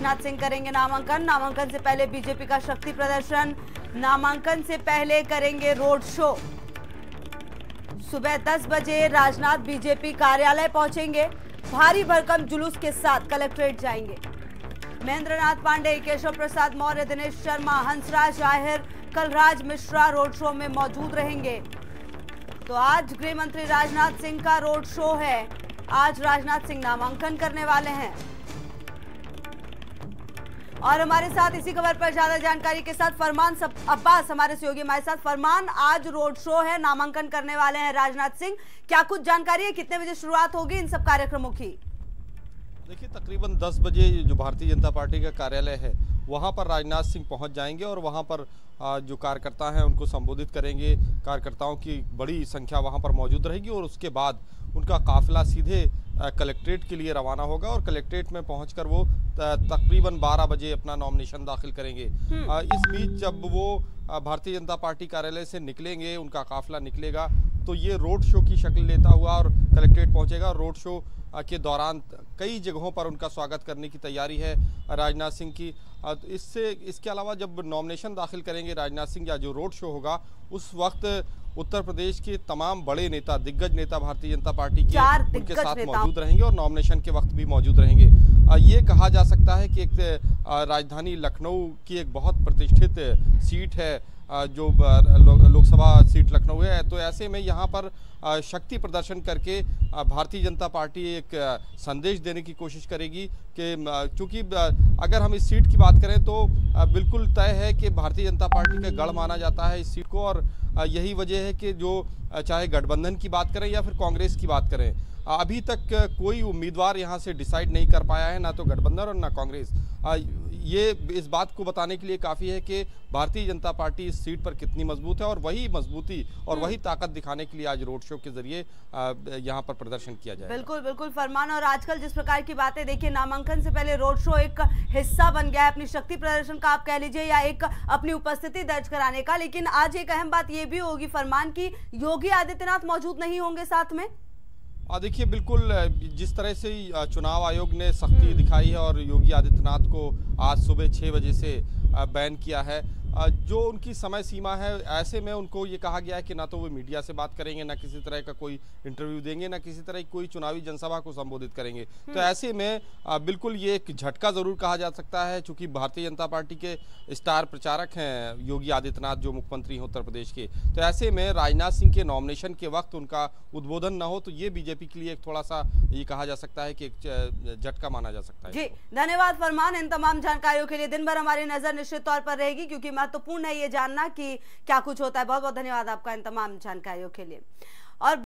राजनाथ सिंह करेंगे नामांकन। नामांकन से पहले बीजेपी का शक्ति प्रदर्शन। नामांकन से पहले करेंगे रोड शो। सुबह 10 बजे राजनाथ बीजेपी कार्यालय पहुँचेंगे। भारी भरकम जुलूस के साथ कलेक्ट्रेट जाएँगे। महेंद्रनाथ पांडे, केशव प्रसाद मौर्य, दिनेश शर्मा, हंसराज आहिर कलराज मिश्रा रोड शो में मौजूद रहेंगे। तो आज गृह मंत्री राजनाथ सिंह का रोड शो है। आज राजनाथ सिंह नामांकन करने वाले हैं। और हमारे साथ इसी खबर पर ज़्यादा जानकारी के साथ फरमान सब, अब्बास हमारे सहयोगी हमारे साथ। फरमान, आज रोड शो है, नामांकन करने वाले हैं राजनाथ सिंह। क्या कुछ जानकारी है? कितने बजे शुरुआत होगी इन सब कार्यक्रमों की? देखिए तकरीबन 10 बजे जो भारतीय जनता पार्टी का कार्यालय है वहाँ पर राजनाथ सिंह पहुँच जाएँगे और वहाँ पर जो कार्यकर्ता हैं उनको संबोधित करेंगे कार्यकर्ताओं की बड़ी संख्या वहाँ पर मौजूद रहेगी और उसके बाद उनका काफिला सीधे कलेक्ट्रेट के लिए रवाना होगा और कलेक्ट्रेट में पहुंचकर वो तकरीबन 12 बजे अपना नॉमिनेशन दाखिल करेंगे हम्म। इस बीच जब वो भारतीय जनता पार्टी कार्यालय से निकलेंगे उनका काफिला निकलेगा तो ये रोड शो की शक्ल लेता हुआ और कलेक्ट्रेट पहुंचेगा। रोड शो के दौरान कई जगहों पर उनका स्वागत करने की तैयारी है राजनाथ सिंह की। तो इससे, इसके अलावा जब नॉमिनेशन दाखिल करेंगे राजनाथ सिंह या जो रोड शो होगा, उस वक्त उत्तर प्रदेश के तमाम बड़े नेता दिग्गज नेता भारतीय जनता पार्टी के उनके साथ मौजूद रहेंगे और नॉमिनेशन के वक्त भी मौजूद रहेंगे। ये कहा जा सकता है कि एक राजधानी लखनऊ की एक बहुत प्रतिष्ठित सीट है जो लोकसभा सीट लखनऊ है। तो ऐसे में यहाँ पर शक्ति प्रदर्शन करके भारतीय जनता पार्टी एक संदेश देने की कोशिश करेगी कि चूँकि अगर हम इस सीट की बात करें तो बिल्कुल तय है कि भारतीय जनता पार्टी का गढ़ माना जाता है इस सीट को और यही वजह है कि जो चाहे गठबंधन की बात करें या फिर कांग्रेस की बात करें अभी तक कोई उम्मीदवार यहाँ से डिसाइड नहीं कर पाया है, ना तो गठबंधन और ना कांग्रेस। ये इस बात को बताने के लिए काफ़ी है कि भारतीय जनता पार्टी इस सीट पर कितनी मज़बूत है और वही मजबूती और वही ताकत दिखाने के लिए आज रोड शो के ज़रिए यहाँ पर प्रदर्शन किया जाए बिल्कुल बिल्कुल फरमान। और आजकल जिस प्रकार की बातें देखिए नामांकन से पहले रोड शो एक हिस्सा बन गया है अपनी शक्ति प्रदर्शन का आप कह लीजिए या एक अपनी उपस्थिति दर्ज कराने का। लेकिन आज एक अहम बात ये भी होगी फरमान की योगी आदित्यनाथ मौजूद नहीं होंगे साथ में। देखिए बिल्कुल जिस तरह से चुनाव आयोग ने सख्ती हम्म। दिखाई है और योगी आदित्यनाथ को आज सुबह छः बजे से बैन किया है जो उनकी समय सीमा है ऐसे में उनको ये कहा गया है कि ना तो वो मीडिया से बात करेंगे ना किसी तरह का कोई इंटरव्यू देंगे ना किसी तरह की कोई चुनावी जनसभा को संबोधित करेंगे। तो हम्म। ऐसे में बिल्कुल ये एक झटका ज़रूर कहा जा सकता है चूँकि भारतीय जनता पार्टी के स्टार प्रचारक हैं योगी आदित्यनाथ जो मुख्यमंत्री हैं उत्तर प्रदेश के। तो ऐसे में राजनाथ सिंह के नॉमिनेशन के वक्त उनका उद्बोधन न हो तो ये बीजेपी के लिए एक थोड़ा सा ये कहा जा सकता है कि एक झटका माना जा सकता है। जी धन्यवाद फरमान इन तमाम जानकारियों के लिए। दिन भर हमारी नज़र निश्चित तौर पर रहेगी क्योंकि महत्वपूर्ण है ये जानना कि क्या कुछ होता है। बहुत बहुत धन्यवाद आपका इन तमाम जानकारियों के लिए। और